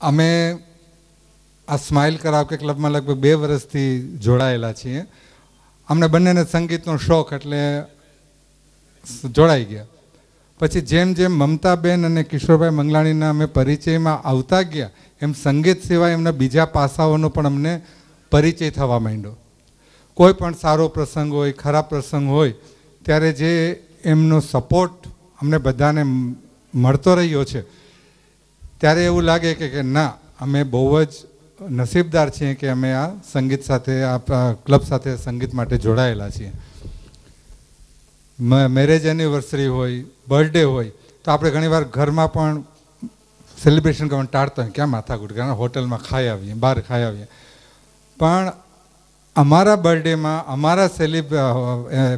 અમે આ સ્માઇલ કરાવકે ક્લબમાં લગભગ બે વર્ષથી જોડાયેલા છીએ. અમને બંનેને સંગીતનો શોખ એટલે જોડાઈ ગયા. પછી જેમ જેમ મમતાબેન અને કિશોરભાઈ મંગલાણીના અમે પરિચયમાં આવતા ગયા, એમ સંગીત સિવાય એમના બીજા પાસાઓનો પણ અમને પરિચય થવા માંડ્યો. કોઈ પણ સારો પ્રસંગ હોય, ખરાબ પ્રસંગ હોય, ત્યારે જે એમનો સપોર્ટ અમને બધાને મળતો રહ્યો છે ત્યારે એવું લાગે કે ના, અમે બહુ જ નસીબદાર છીએ કે અમે આ સંગીત સાથે, આ ક્લબ સાથે સંગીત માટે જોડાયેલા છીએ. મેરેજ એનિવર્સરી હોય, બર્થડે હોય, તો આપણે ઘણીવાર ઘરમાં પણ સેલિબ્રેશન કરવાનું ટાળતા હોય ક્યાં માથાકૂટ કારણ હોટલમાં ખાઈ આવીએ, બહાર ખાઈ આવીએ. પણ અમારા બર્થડેમાં, અમારા સેલિબ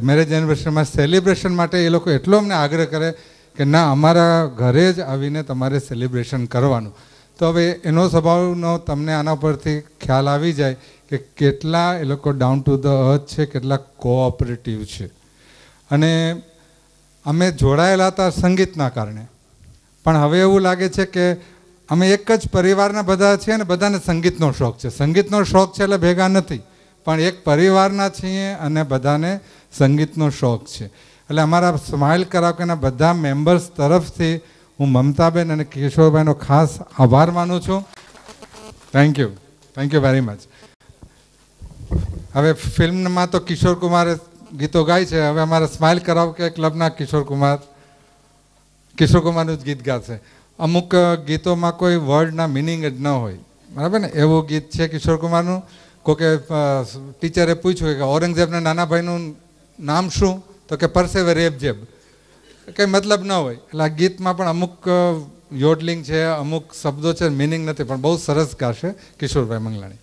મેરેજ એનિવર્સરીમાં સેલિબ્રેશન માટે એ લોકો એટલો અમને આગ્રહ કરે કે ના, અમારા ઘરે જ આવીને તમારે સેલિબ્રેશન કરવાનું. તો હવે એનો સ્વભાવનો તમને આના પરથી ખ્યાલ આવી જાય કે કેટલા એ લોકો ડાઉન ટુ ધ અર્થ છે, કેટલા કોઓપરેટિવ છે. અને અમે જોડાયેલા હતા સંગીતના કારણે. પણ હવે એવું લાગે છે કે અમે એક જ પરિવારના બધા છીએ અને બધાને સંગીતનો શોખ છે. સંગીતનો શોખ છે એટલે ભેગા નથી. પણ એક પરિવારના છીએ અને બધાને સંગીતનો શોખ છે. એટલે અમારા સ્માઇલ કરાવકેના બધા મેમ્બર્સ તરફથી હું મમતાબેન અને કિશોરભાઈનો ખાસ આભાર માનું છું. Thank you thank you very much હવે ફિલ્મમાં તો કિશોર કુમારે ગીતો ગાય છે. હવે અમારા સ્માઇલ કરાવ કે ક્લબના કિશોર કુમાર, કિશોર કુમારનું જ ગીત ગાશે. અમુક ગીતોમાં કોઈ વર્ડના મિનિંગ જ ન હોય. બરાબર ને? એવું ગીત છે કિશોર કુમારનું. કોકે ટીચરે પૂછ્યું કે ઔરંગઝેબના નાના ભાઈનું નામ શું? તો કે પરસેવે રેબજેબ કંઈ મતલબ ન હોય. એટલે આ ગીતમાં પણ અમુક યોડલિંગ છે, અમુક શબ્દો છે મિનિંગ નથી, પણ બહુ સરસ ગાશે કિશોરભાઈ મંગલાણી.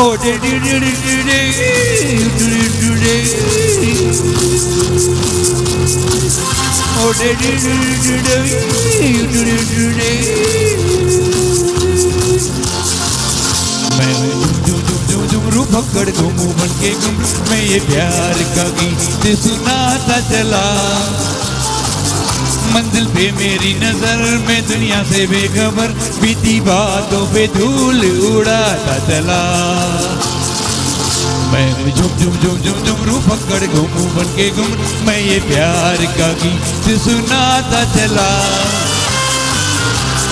Oh. Oh, पकड़ घूमू बन के मैं ये प्यार का गीत सुनाता चला मंजिल पे मेरी नज़र, में दुनिया से बेखबर, बीती बातों पे धूल उड़ाता चला। मैं झुम झुम झुम झुम झुम रू पकड़ घूमू बन के गुम मैं ये प्यार का गीत सुनाता चला।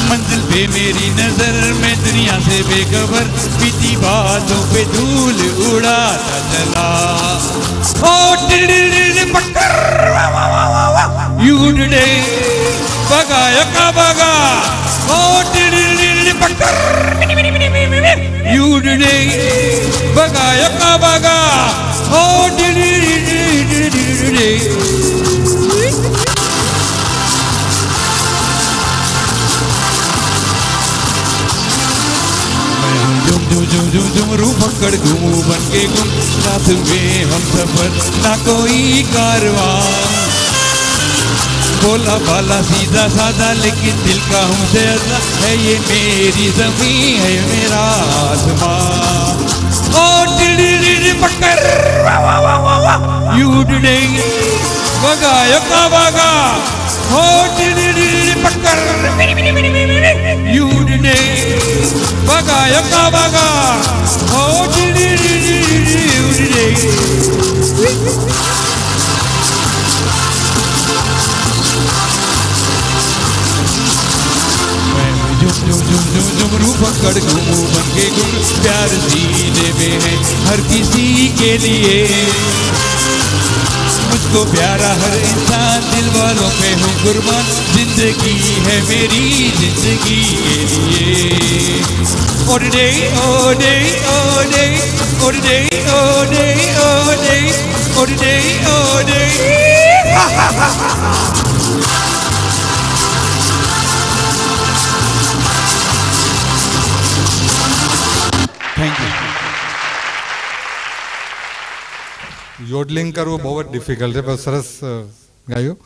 मंजिल पे मेरी नज़र, में दुनिया से बेखबर, बीती बातों पे धूल उड़ाता चला। ओ टिडिडिडिडि யூடுடே பகா யக்கா பகா யூடுடே பகா बगा பகா ஓடிடுடே जो जो जो झुमरू पकड़ घूमू, बन के गुम। साथ में हम सफ़र ना कोई कारवां। भोला भाला सीधा साधा, लेकिन दिल का हूँ से अदा है ये मेरी जमी है मेरा आसमान। यू डिडेंगे बगा यका बगा हो पकड़। यू डिडे बगा यका बगा हो झुम झुम झुम झुम झुम रू पकड़ घूमू बन के गुम प्यार सीने में है हर किसी के लिए मुझको प्यारा हर इंसान दिल वालों पे हूँ कुर्बान ज़िंदगी है मेरी ज़िंदगी के लिए ओ डे ओ डे ओ डे ओ डे ओ डे ओ डे ओ डे ओ डे थैंक यू योडलिंग કરવું બહુ જ ડિફિકલ્ટ છે પણ સરસ ગાયું